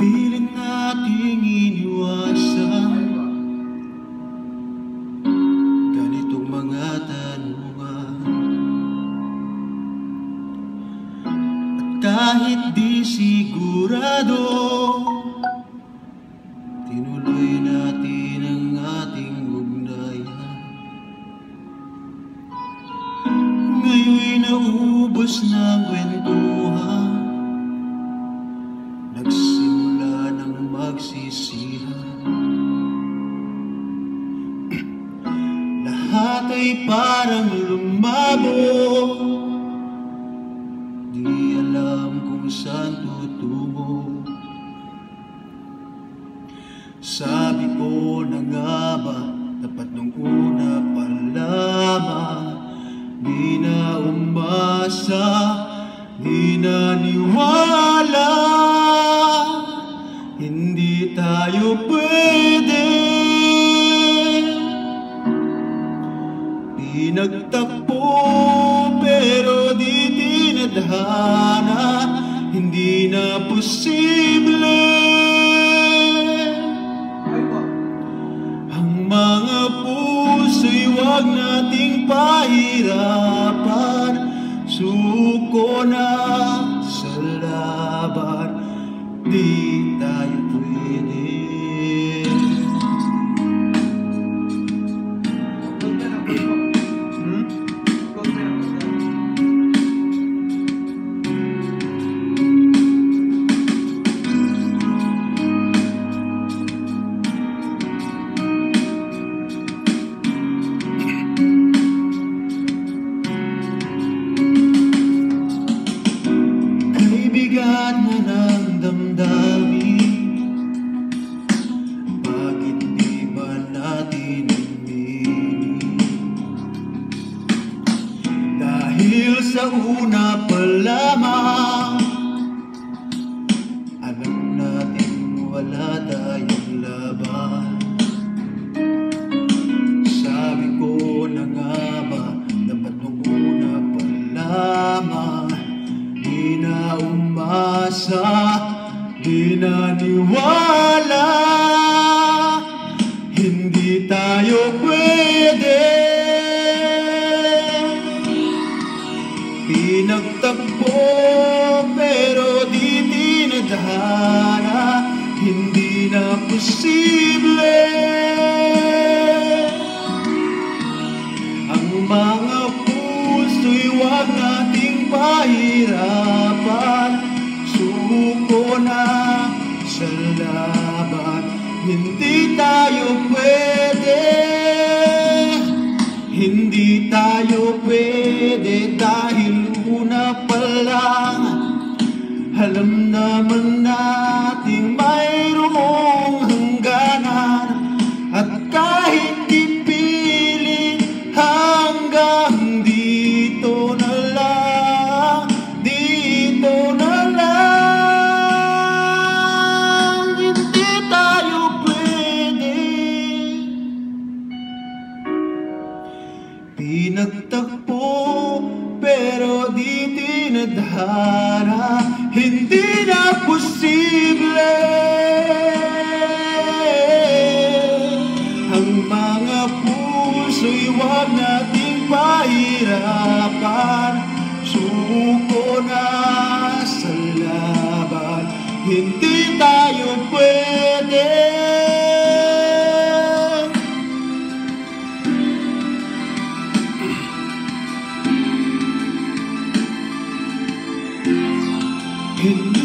Pilit nating iniwasan Ganitong mga tanungan. At kahit di sigurado Tinuloy natin ang ating ugnayan. Ngayon'y naubos na ang kwentuhan Lahat ay parang lumabo. Di alam kung saan tutungo. Sabi ko na nga ba Dapat nung una pa lamang. Di na umasa Di na niwala. Hindi tayo pwede Pinagtakpo pero di tinadhana. Hindi na posible. Ang mga puso'y wag nating pahirapan. Suko na sa laban. Di tayo pwede sa una pa lamang. Alam natin wala tayong laban. Sabi ko na nga ba Dapat nung una pa lamang. Di na umasa Di na niwala. Hindi tayo pwede Pinagtakbo pero di tinadhana. Hindi na posible Hindi tayo pwede dahil una pa lang Alam naman nating Pinagtakpo pero di tinadhana. Hindi na posible. Ang mga puso'y wag nating pahirapan. Suko na sa laban. Hindi you